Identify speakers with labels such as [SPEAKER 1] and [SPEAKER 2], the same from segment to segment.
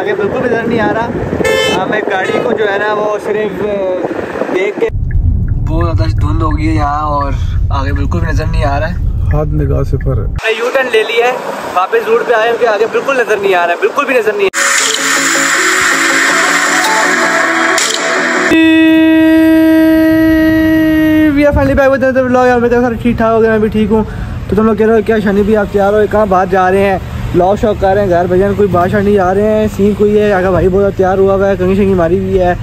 [SPEAKER 1] आगे बिल्कुल भी नज़र नहीं आ रहा। हमें गाड़ी को जो है ना वो सिर्फ़ देख के बहुत ज़्यादा धुंध हो गई है यहाँ और आगे बिल्कुल भी नज़र नहीं आ रहा है।
[SPEAKER 2] हाथ निगाह से पर
[SPEAKER 1] मैं यू टर्न ले लिया है वापस रोड पे आए उनके आगे बिल्कुल नज़र नहीं आ रहा है बिल्कुल भी नज़र नहीं ठीक ठाक हो। गया मैं भी ठीक हूँ। तो तुम लोग कह रहे हो क्या शनि भी आप तैयार हो? कहाँ बाहर जा रहे हैं? लॉ शॉक कर रहे हैं घर भजन कोई बाहर नहीं जा रहे हैं सीन कोई है आगे भाई बहुत तैयार हुआ हुआ है कंगी शंगी मारी हुई है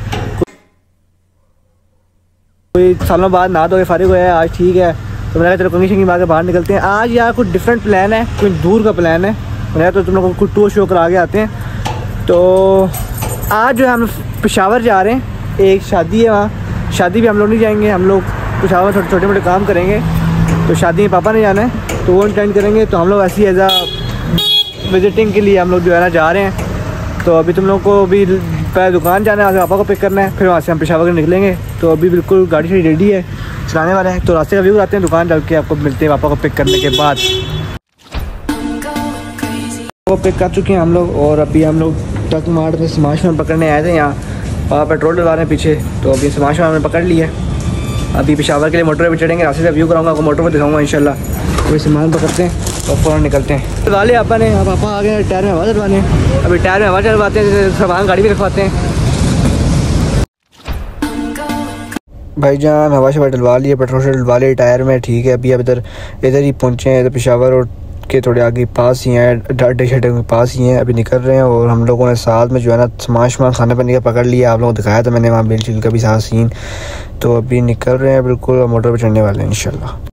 [SPEAKER 1] कोई सालों बाद ना तो फारिग हुआ है आज ठीक है तो मैंने कहा चलो कंगी शंगी मार के बाहर निकलते हैं आज यार कुछ डिफरेंट प्लान है कोई दूर का प्लान है मैंने तो तुम लोग कुछ टूर शो करा के आते हैं तो आज जो है हम पेशावर जा रहे हैं एक शादी है वहाँ शादी भी हम लोग नहीं जाएँगे हम लोग पेशावर छोटे छोटे मोटे काम करेंगे तो शादी में पापा ने जाना है तो वो अटेंड करेंगे तो हम लोग ऐसी एज आ विजिटिंग के लिए हम लोग जो है ना जा रहे हैं। तो अभी तुम लोग को अभी पहले दुकान जाना है पापा को पिक करना है, फिर वहाँ से हम पेशावर निकलेंगे। तो अभी बिल्कुल गाड़ी शाड़ी रेडी है, चलाने वाले हैं। तो रास्ते का व्यू आते हैं, दुकान चल के आपको मिलते हैं पापा को पिक करने के बाद। वो पिक कर चुके हैं हम लोग, और अभी हम लोग ट्रक मार्ट में समाश में पकड़ने आए थे यहाँ। वहाँ पेट्रोल डलवा रहे हैं पीछे तो अभी समाश में पकड़ लिया अभी पेशावर के लिए मोटर पर चढ़ेंगे, रास्ते से व्यू कराऊँगा, आपको मोटर पर दिखाऊँगा, इंशाल्लाह। कोई सामान पकड़ते हैं। और फ़ौरन निकलते हैं। लिया पापा ने। पापा आ गए टायर में हवा डलवाने अभी टायर में हवा डलवाते हैं सामान, गाड़ी भी रखवाते हैं। भाई जान हवा शवा डलवा लिए, पेट्रोल से डलवा लिए, टायर में, ठीक है। अभी अब इधर इधर ही पहुँचे हैं, इधर पेशावर और के थोड़े आगे पास ही हैं अड्डे शड्डे के पास ही हैं। अभी निकल रहे हैं और हम लोगों ने साथ में जो है ना, सामान शमान खाने पीने का पकड़ लिया। आप लोगों को दिखाया था मैंने वहाँ बिल चिल का भी साथ सीन तो अभी निकल रहे हैं, बिल्कुल मोटर पर चढ़ने वाले हैं, इंशाल्लाह।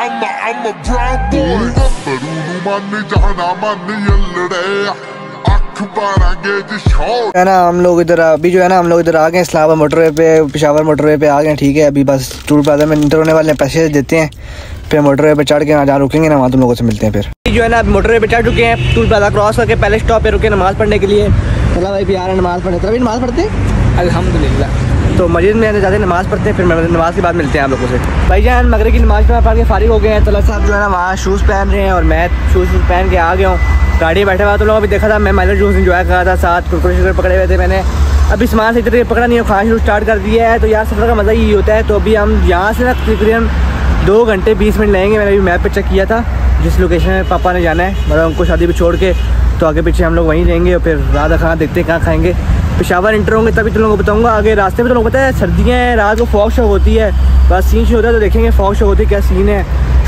[SPEAKER 3] I'm a proud boy बरूनु मानी जाना मानी यल्लड़े अख बारांगे जी
[SPEAKER 1] है ना हम लोग इधर अभी जो है ना हम लोग इधर आ गए इस्लामाबाद मोटरवे पे पेशावर मोटरवे पे आ गए ठीक है? अभी बस टूर प्लाजा में इंटर होने वाले हैं पैसे देते हैं फिर मोटरवे पे चढ़ के वहाँ जहाँ रुकेंगे ना वहाँ तुम लोगों से मिलते हैं फिर। जो है ना मोटरवे पे चढ़ चुके हैं टूर प्लाजा क्रॉस करके पहले स्टॉप पे रुके नमाज़ पढ़ने के लिए। चला भाई प्यार नमाज़ पढ़ने तभी नमाज़ पढ़ते हैं? अल्हम्दुलिल्लाह। तो मस्जिद में जाते हैं, नमाज़ पढ़ते हैं, फिर नमाज़ के बाद मिलते हैं आप लोगों से। भाई जान मगरब की नमाज़ पढ़ के फारिग हो गए हैं। तला साहब जो है ना, वहाँ शूज़ पहन रहे हैं और मैं शूज़ पहन के आ गया हूँ। गाड़ी बैठे हुआ तो लोग अभी देखा था, मैं माइलर जूस इंजॉय कर रहा था, साथ कुरकुरे शुकर पकड़े हुए थे मैंने। अभी सामान से इतने पकड़ा नहीं है, खाना शुरू स्टार्ट कर दिया है तो यार सफ़र का मज़ा ही होता है। तो अभी हम यहाँ से ना तकरीबन दो घंटे बीस मिनट लगेंगे, मैंने अभी मैप पर चेक किया था, जिस लोकेशन में पापा ने जाना है। मतलब उनको शादी पर छोड़ के तो आगे पीछे हम लोग वहीं रहेंगे और फिर का खाना देखते हैं, कहाँ खाएँगे। पेशावर इंटर होंगे तभी तुम लोगों को बताऊँगा। आगे रास्ते में तो लोग पता है सर्दियाँ हैं रात को फॉक शॉक होती है। बस सीन शो होता है तो देखेंगे फॉग शॉक होती है क्या सीन है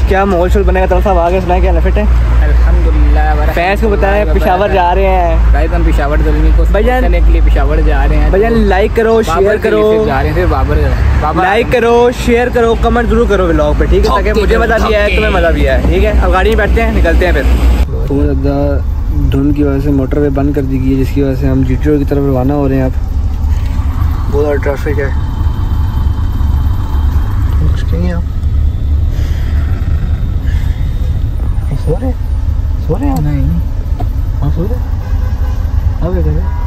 [SPEAKER 1] क्या माहौल शोल बनेगा। तरफ़ साहब आगे सुनाए क्या नफिट है?
[SPEAKER 4] अल्हम्दुलिल्लाह
[SPEAKER 1] फैंस को बताएँ पेशावर जा रहे हैं।
[SPEAKER 4] गाइस हम पेशावर जल्दी को
[SPEAKER 1] भैया-
[SPEAKER 4] करने के लिए पेशावर जा रहे हैं।
[SPEAKER 1] भैया लाइक करो शेयर करो।
[SPEAKER 4] जा रहे हैं बाबर
[SPEAKER 1] लाइक करो शेयर करो कमेंट ज़रूर करो ब्लॉग पे ठीक है? ताकि मुझे मज़ा भी
[SPEAKER 4] okay.
[SPEAKER 1] तुम्हें मज़ा भी आए ठीक है? अब गाड़ी में बैठते हैं निकलते हैं फिर। ज़्यादा धुंध की वजह से मोटर मोटरवे बंद कर दी गई है जिसकी वजह से हम जी की तरफ़ रवाना हो रहे हैं आप बहुत ज़्यादा ट्रैफ़िक है। सो रहे सो रहे हैं
[SPEAKER 4] नहीं।
[SPEAKER 1] हाँ सो रहे अब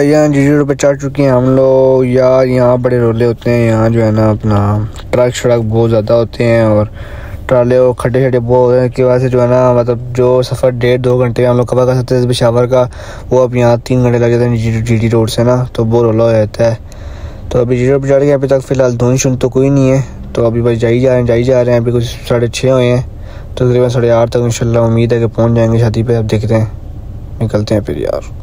[SPEAKER 1] भैया जी रोड पर चढ़ चुके हैं हम लोग। यार, यहाँ बड़े रोले होते हैं, यहाँ जो है ना अपना ट्रक शड़क बहुत ज़्यादा होते हैं और ट्राले और खड्डे खड्डे बहुत की वजह से जो है ना मतलब जो सफ़र डेढ़ दो घंटे हम लोग कवर कर सकते हैं पेशावर का, वो अब यहाँ तीन घंटे लग जाते हैं जी टी रोड से ना तो बहुत रोला हो जाता है। तो अभी जी रोड पर चढ़ के अभी तक फ़िलहाल धुंध शुन तो कोई नहीं है। तो अभी बस जाई जा रहे हैं, जाई जा रहे हैं, अभी कुछ साढ़े छः हुए हैं। तो तकरीबन साढ़े आठ तक इंशाल्लाह उम्मीद है कि पहुँच जाएँगे शादी पे, अब देखते हैं। निकलते हैं फिर यार।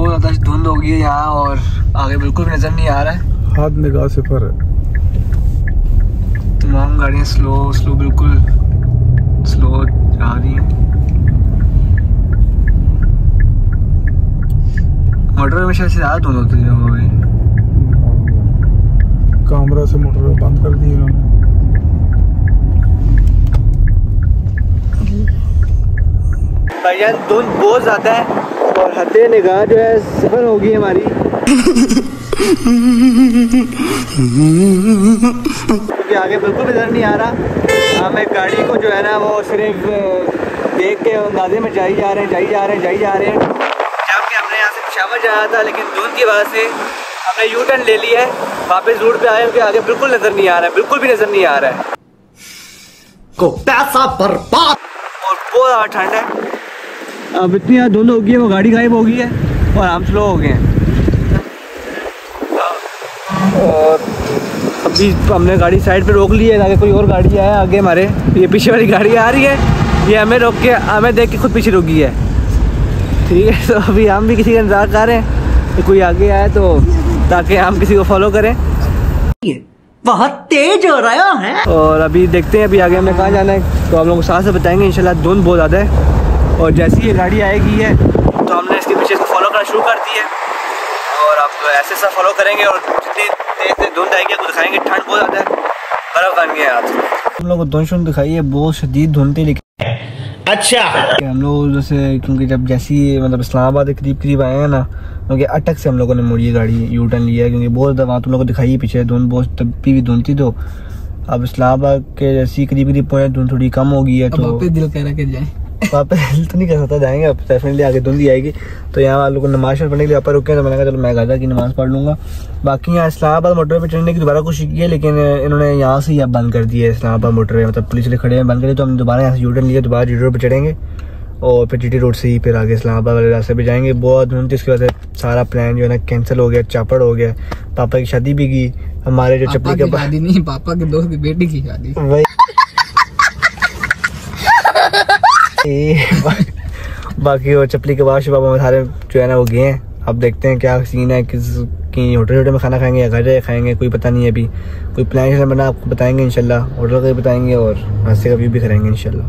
[SPEAKER 1] बहुत ज़्यादा धुंध हो गई है यहाँ और आगे बिल्कुल भी नज़र नहीं आ रहा है।
[SPEAKER 2] हाथ निगाह से पर
[SPEAKER 1] तमाम गाड़ियाँ स्लो स्लो बिल्कुल स्लो जा रही हैं। मोटर में शायद से ज़्यादा धुंध होती है वो भी।
[SPEAKER 2] कैमरा से मोटर बंद कर दी उन्होंने
[SPEAKER 1] भैया धुंध बहुत ज़्यादा है। और हद निगाह जो है सफ़र होगी हमारी। क्योंकि आगे बिल्कुल नज़र नहीं आ रहा। हमें गाड़ी को जो है ना वो सिर्फ़ देख के अंदाजे में जाई जा रहे हैं जाई जा रहे हैं जाई जा रहे हैं। जबकि हमने यहाँ से पिशावर जाना था लेकिन धुंध की वजह से हमने यू टर्न ले लिया है। वापस रूट पे आए क्योंकि आगे बिल्कुल नज़र नहीं आ रहा है बिल्कुल भी नज़र नहीं आ रहा है।
[SPEAKER 5] को पैसा बर्बाद।
[SPEAKER 1] और बहुत ज़्यादा ठंड है। अब इतनी धुंध हो गई है वो गाड़ी गायब हो गई है और हम स्लो हो गए हैं। और अभी हमने गाड़ी साइड पे रोक ली है ताकि कोई और गाड़ी आए आगे हमारे। ये पीछे वाली गाड़ी आ रही है ये हमें रोक के हमें देख के खुद पीछे रुकी है। ठीक है तो अभी हम भी किसी का इंतज़ार कर रहे हैं कि कोई आगे आए तो ताकि हम किसी को फॉलो करें।
[SPEAKER 5] बहुत तेज हो रहा है।
[SPEAKER 1] और अभी देखते हैं अभी आगे हमें कहाँ जाना है तो हम लोग को साथ से बताएँगे इंशाल्लाह धुंध बहुत ज़्यादा है। और जैसे ही ये गाड़ी आएगी है तो हमने इसके पीछे इसको फॉलो करना शुरू कर दी है। और अब ऐसे ऐसा फॉलो करेंगे और जितनी तेज तेज धुंध आएगी आपको दिखाएँगे ठंड बहुत ज़्यादा है। बर्फ़ बन गया हाथ हम लोग को धुंध शुंध दिखाई है बहुत शदीद धुंध थी
[SPEAKER 5] अच्छा।
[SPEAKER 1] हम लोग जैसे क्योंकि जब जैसी मतलब इस्लामाबाद के करीब करीब आए हैं ना क्योंकि अटक से हम लोगों ने मुड़ी गाड़ी यू टर्न लिया है क्योंकि बहुत ज़्यादा वहाँ तुम लोग को दिखाई है पीछे धुंध बहुत तभी भी धुंध थी तो। अब इस्लामाबाद के जैसी करीब करीब पहुँचे धुंध थोड़ी कम हो गई है तो
[SPEAKER 4] दिल कह रहा कि जाए
[SPEAKER 1] वापस हेल्थ तो नहीं कर सकता जाएँगे अब डेफिनेटली आगे धुंध आएगी। तो यहाँ वालों को नमाज़ पढ़ने के लिए ऊपर रुके तो मैंने कहा चलो मैं गाजा की नमाज़ पढ़ लूँगा। बाकी यहाँ इस्लामाबाद मोटरवे पे चढ़ने की दोबारा कोशिश की है लेकिन इन्होंने यहाँ से ही अब बंद कर दिया है इस्लामाबाद मोटरवे। मतलब पुलिस वाले खड़े हैं बंद करिए तो हम दोबारा यहाँ से यूटर्न लिया दोबारा जी रोड पर चढ़ेंगे। और फिर जी रोड से ही फिर आगे इस्लामाबाद वाले रास्ते पे जाएँगे। बहुत धुंध थी उसकी वजह से सारा प्लान जो है ना कैंसिल हो गया चापड़ हो गया। पापा की शादी भी की हमारे जो
[SPEAKER 4] पापा
[SPEAKER 1] चपली
[SPEAKER 4] की शादी नहीं पापा के दोस्त की बेटी की शादी।
[SPEAKER 1] वही। बाकी वो चपली के बाद बाबा सारे जो है ना वो गए हैं। अब देखते हैं क्या सीन है, किस, की होटल होटल में खाना खाएँगे या घर जाके खाएँगे, कोई पता नहीं है अभी। कोई प्लान बना आपको बताएँगे इंशाल्लाह। होटल का भी बताएँगे और रास्ते का व्यू भी करेंगे इंशाल्लाह।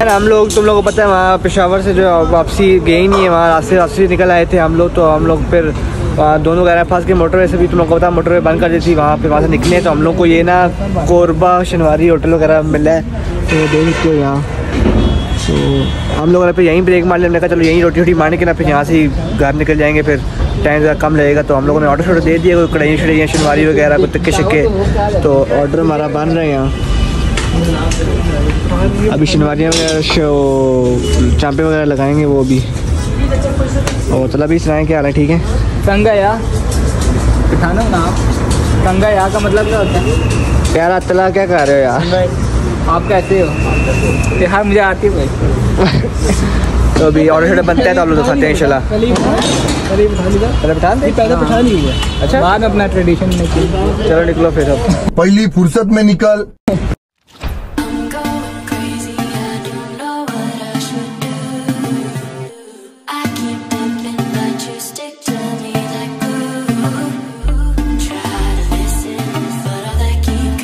[SPEAKER 1] यार, हम लोग, तुम लोगों को पता है, वहाँ पेशावर से जो वापसी गए ही नहीं है, वहाँ रास्ते रास्ते से निकल आए थे हम लोग तो हम लोग फिर दोनों गैर फास के मोटरवे से भी तुम लोग को पता मोटरवे बंद कर दी थी, वहाँ पे, वहाँ से निकले तो हम लोग को ये ना कोरबा, शनवारी होटल वगैरह मिला है। तो देख सकते हो यहाँ। तो हम लोगों ने फिर यहीं ब्रेक मार लिया। हमने कहा चलो यहीं रोटी वोटी मारने के ना फिर यहाँ से ही घर निकल जाएँगे। फिर टाइम ज़रा कम लगेगा। तो हम लोगों ने ऑर्डर शॉर्डर दे दिया कोई कढ़ाई शढ़ाइयाँ शनवारी वगैरह कोई तक्के शक्के। तो ऑर्डर हमारा बन रहे हैं। यहाँ अभी शनवारियाँ वगैरह चांपे वगैरह लगाएँगे वो अभी और चला भी सुनाएँ क्या हाल है ठीक है?
[SPEAKER 4] संगा या। बिठाना ना आप। या का मतलब क्या होता है?
[SPEAKER 1] यार तला क्या कर रहे हो यार?
[SPEAKER 4] आप कैसे हो? त्यौहार मुझे आती है भाई।
[SPEAKER 1] तो अभी ऑर्डर शॉर्डर बनता है तो आप लोग दिखाते हैं इंशाल्लाह।
[SPEAKER 4] करीब करीब बिठा लीजिए
[SPEAKER 1] पहले बिठा दें?
[SPEAKER 4] पहले बिठा लीजिए
[SPEAKER 1] अच्छा।
[SPEAKER 4] बाद अपना ट्रेडिशन नहीं
[SPEAKER 1] चलो निकलो फिर अब।
[SPEAKER 3] पहली फुर्सत में निकल।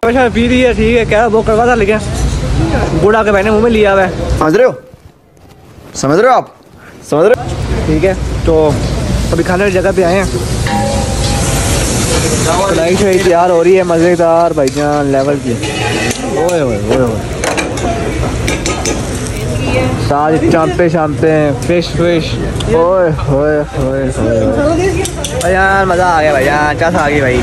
[SPEAKER 1] अच्छा पी रही है ठीक है क्या वो करवा था लेकिन बूढ़ा के मैंने मुँह में लिया हुआ है। समझ रहे हो? समझ रहे हो आप? समझ रहे हो? ठीक है तो अभी खाने वाली जगह पे आए हैं। कढ़ाई शढ़ाई तैयार हो रही है मज़ेदार भाईजान लेवल की। ओए ओए ओए ओए। सारी चांपे शांपे फ़िश फ़िश ओए ओए ओए ओए। भाईजान मज़ा आ गया भाईजान चास आ गई भाई।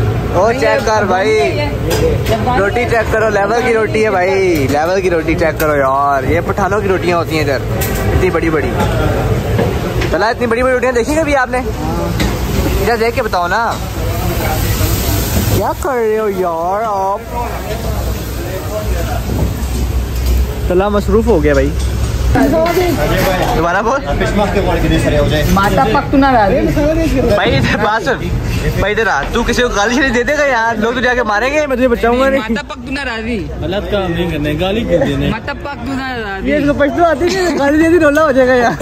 [SPEAKER 1] ओ चेक कर भाई। रोटी चेक करो लेवल की रोटी है भाई। लेवल की रोटी चेक करो यार। ये पठानों की रोटियाँ होती हैं इधर। इतनी बड़ी बड़ी। चला इतनी बड़ी बड़ी रोटियाँ देखी कभी आपने? इधर देख के बताओ ना। क्या कर रहे हो यार आप? चला मसरूफ हो गया भाई। दोबारा बोल।
[SPEAKER 4] माता पक ना रहा
[SPEAKER 1] भाई इधर बात सुन भाई इधर आ तू किसी को गाली शाली दे देगा यार लोग तो जाके मारेंगे। मैं तुझे बचाऊँगा नहीं।
[SPEAKER 4] माता पक तू ना राज़ी।
[SPEAKER 6] गलत काम नहीं करने गाली क्यों देने
[SPEAKER 4] माता पक तू ना राज़ी।
[SPEAKER 1] ये इसको पछतो आती है गाली दे दी रोला हो जाएगा यार।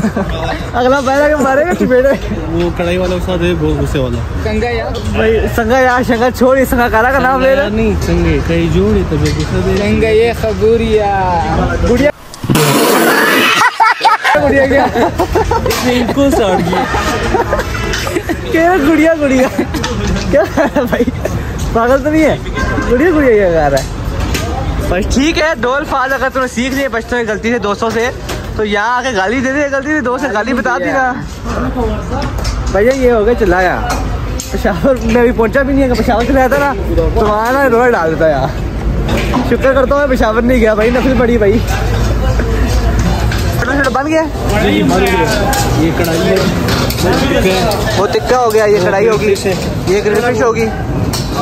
[SPEAKER 1] अगला पैर आके मारेगा चपेड़े
[SPEAKER 6] वो कढ़ाई वाला के साथ है बहुत गुस्से वाला।
[SPEAKER 4] कंगा यार।
[SPEAKER 1] भाई संगा यार शंगा छोड़ ये संगा काला का नाम ले रहा
[SPEAKER 6] नहीं चंगे कहीं जोड़ी तब गुस्सा दे।
[SPEAKER 4] कंगा ये खबूरिया
[SPEAKER 1] गुड़िया गुड़िया क्या?
[SPEAKER 6] इनको साड़ गया
[SPEAKER 1] क्या गुड़िया गुड़िया। क्या कर रहा है भाई? पागल तो नहीं है? गुड़िया गुड़िया क्या कर रहा है। बस ठीक है डोल अल्फाज अगर तूने सीख लिए बच्चों की गलती से दोस्तों से तो यहाँ आके गाली दे दे गलती से दोस्त से गाली बता दी ना भैया ये हो गया चला गया पेशावर में अभी पहुँचा भी नहीं है पेशावर से रहता ना तो वहाँ ना रोड डाल देता यार। शुक्र करता हूँ मैं पेशावर नहीं गया भाई नफिल बड़ी भाई। बन गया।
[SPEAKER 6] ये कढ़ाई है।
[SPEAKER 1] वो तिक्का हो गया ये कढ़ाई होगी। ये ग्रिल फ़िश होगी।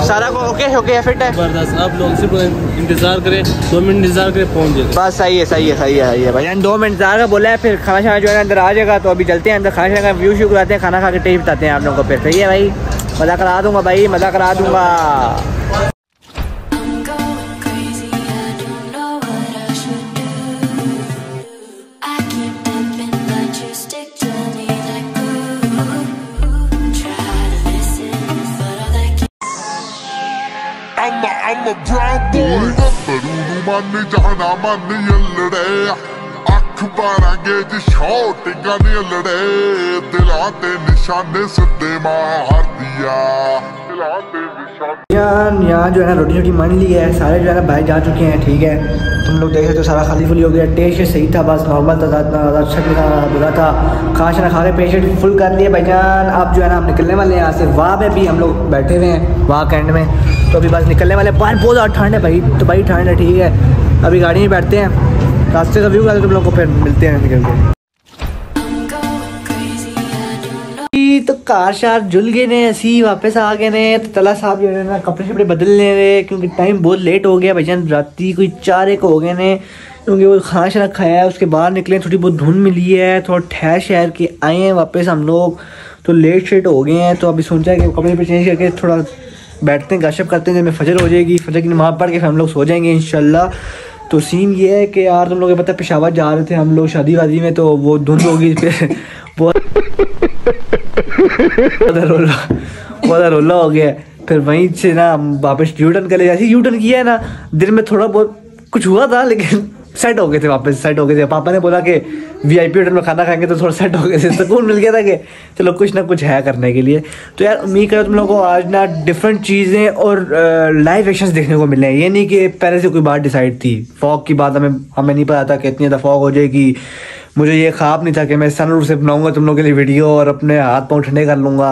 [SPEAKER 1] सारा को ओके ओके फिट है।
[SPEAKER 6] आप लोग सिर्फ़ इंतज़ार करें दो मिनट इंतज़ार करें पहुँच जाए
[SPEAKER 1] बस सही है सही है सही है सही है भाई। दो मिनट इंतज़ार का बोला है फिर खाना शाना जो है अंदर आ जाएगा तो अभी चलते हैं अंदर खाना शाना व्यू शू कराते हैं खाना खा के टेस्ट बताते हैं आप लोगों को फिर। सही है भाई? मज़ा करा दूँगा भाई मज़ा करा दूँगा।
[SPEAKER 7] I'm
[SPEAKER 3] a, I'm a brown boy ਗੱਭਰੂ ਨੂੰ ਮੰਨ ਜਾਣਾ ਮੰਨ ਯੱਲੜੇ ਅੱਖ ਬਾਰਾਂਗੇ ਜੀ ਸ਼ੌਟਿੰਗਾਂ ਨੀ ਲੜੇ ਦਿਲਾਂ ਤੇ ਨਿਸ਼ਾਨੇ ਸਿੱਧੇ ਮਾਰਦੀ ਆ ਦਿਲਾਂ ਤੇ ਨਿਸ਼ਾਨੇ
[SPEAKER 1] यहाँ यहाँ जो है ना रोटी शोटी मान ली है सारे जो है ना बाहर जा चुके हैं ठीक है तुम लोग देख सकते हो सारा खाली फुली हो गया टेस्ट सही था बस नॉर्मल था ज़्यादा ज़्यादा अच्छा भी था बुरा था खाना शाना खा के पेशेंट फुल कर लिए भाईजान अब जो है ना हम निकलने वाले हैं यहाँ से वहाँ पे भी हम लोग बैठे हुए हैं वहाँ कैंड में तो अभी बस निकलने वाले बाहर बहुत ज़्यादा ठंड है भाई तो भाई ठंड है, ठीक है। अभी गाड़ी में बैठते हैं। रास्ते का व्यू तुम लोग को, फिर मिलते हैं निकल के
[SPEAKER 7] तो
[SPEAKER 1] कार शार जुल गए ने असी वापस आ गए ने। तो तला साहब जो है ना, कपड़े शपड़े बदल ले रहे क्योंकि टाइम बहुत लेट हो गया भाई जान रात कोई चार एक हो गए ने, क्योंकि वो खाना शाना खाया है, उसके बाहर निकले, थोड़ी बहुत धुंध मिली है, थोड़ा ठहर शहर के आए हैं वापस हम लोग। तो लेट शेट हो गए हैं तो अभी सोचा कि कपड़े पर चेंज करके थोड़ा बैठते हैं गशप करते हैं, जब फजर हो जाएगी, फजर की नमाज़ पढ़ के फिर हम लोग सो जाएँगे इंशाल्लाह। तो सीन ये है कि यार तुम लोग पता पेशावर जा रहे थे हम लोग शादी वादी में तो वो धुंध होगी फिर बहुत रोला बहुत रोला हो गया। फिर वहीं से ना वापस यू टर्न कर ले जैसे यू टर्न किया है ना, दिन में थोड़ा बहुत कुछ हुआ था, लेकिन सेट हो गए थे वापस सेट हो गए थे। पापा ने बोला कि वी आई पी होटल में खाना खाएँगे तो थोड़ा सेट हो गए थे। सुकून मिल गया था कि चलो कुछ ना कुछ है करने के लिए। तो यार, उम्मीद करो तुम लोगों को आज ना डिफरेंट चीज़ें और लाइव एक्शन देखने को मिले हैं। ये नहीं कि पहले से कोई बात डिसाइड थी। फॉग की बात हमें हमें नहीं पता था कि इतनी ज़्यादा फॉग हो जाएगी। मुझे ये ख्वाब नहीं था कि मैं सन से बनाऊँगा तुम लोगों के लिए वीडियो और अपने हाथ पाँव ठंडे कर लूँगा।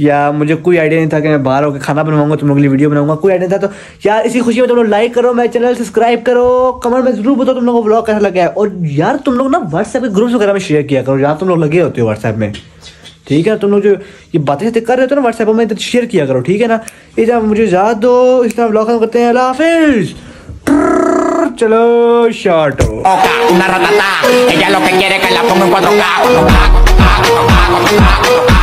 [SPEAKER 1] या मुझे कोई आइडिया नहीं था कि मैं बाहर होकर खाना बनवाऊँगा तुम लोगों के लिए वीडियो बनाऊँगा कोई आइडिया था तो यार इसी खुशी में तुम लोग लाइक करो मेरे चैनल सब्सक्राइब करो कमेंट में ज़रूर बताओ तुम लोगों को ब्लॉग कैसा लगा है और यार तुम लोग ना व्हाट्सएप के ग्रुप्स वगैरह में शेयर किया करो यार तुम लोग लगे होते हो व्हाट्सएप में ठीक है तुम लोग जो ये बातें कर रहे हो ना व्हाट्सएप में शेयर किया करो ठीक है ना ये जब मुझे याद दो इस तरह ब्लॉग करते हैं अल्लाह हाफिज चलो
[SPEAKER 8] short una ratata. Ella lo que quiere es que la ponga en 4K. 4K, 4K, 4K, 4K, 4K.